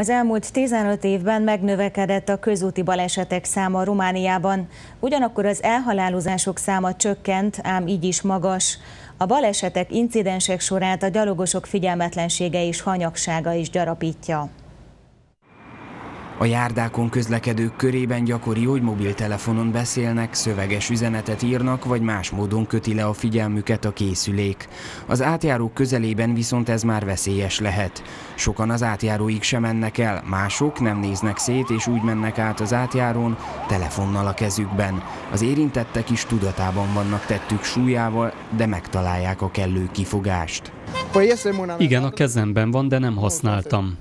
Az elmúlt 15 évben megnövekedett a közúti balesetek száma Romániában, ugyanakkor az elhalálozások száma csökkent, ám így is magas. A balesetek incidensek sorát a gyalogosok figyelmetlensége és hanyagsága is gyarapítja. A járdákon közlekedők körében gyakori, hogy mobiltelefonon beszélnek, szöveges üzenetet írnak, vagy más módon köti le a figyelmüket a készülék. Az átjárók közelében viszont ez már veszélyes lehet. Sokan az átjáróig sem mennek el, mások nem néznek szét és úgy mennek át az átjárón, telefonnal a kezükben. Az érintettek is tudatában vannak tettük súlyával, de megtalálják a kellő kifogást. Igen, a kezemben van, de nem használtam.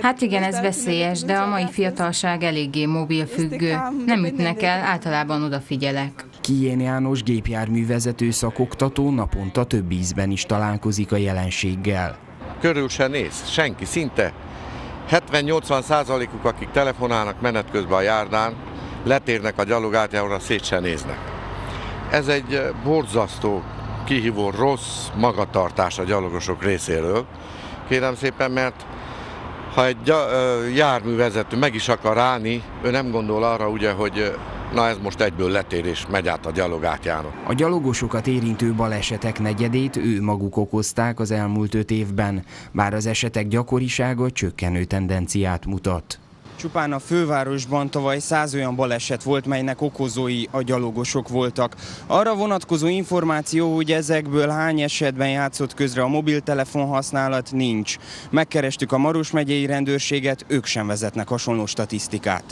Hát igen, ez veszélyes, de a mai fiatalság eléggé mobilfüggő. Nem ütnek el, általában odafigyelek. Kijén János gépjárművezető szakoktató naponta több ízben is találkozik a jelenséggel. Körül se néz, senki, szinte 70-80 százalékuk, akik telefonálnak menet közben a járdán, letérnek a gyalogátjára, szét se néznek. Ez egy borzasztó kihívó rossz magatartás a gyalogosok részéről. Kérem szépen, mert ha egy járművezető meg is akar állni, ő nem gondol arra ugye, hogy na ez most egyből letér és megy át a gyalogátjára. A gyalogosokat érintő balesetek negyedét ő maguk okozták az elmúlt öt évben, bár az esetek gyakorisága csökkenő tendenciát mutat. Csupán a fővárosban tavaly száz olyan baleset volt, melynek okozói a gyalogosok voltak. Arra vonatkozó információ, hogy ezekből hány esetben játszott közre a mobiltelefon használat, nincs. Megkerestük a Maros megyei rendőrséget, ők sem vezetnek hasonló statisztikát.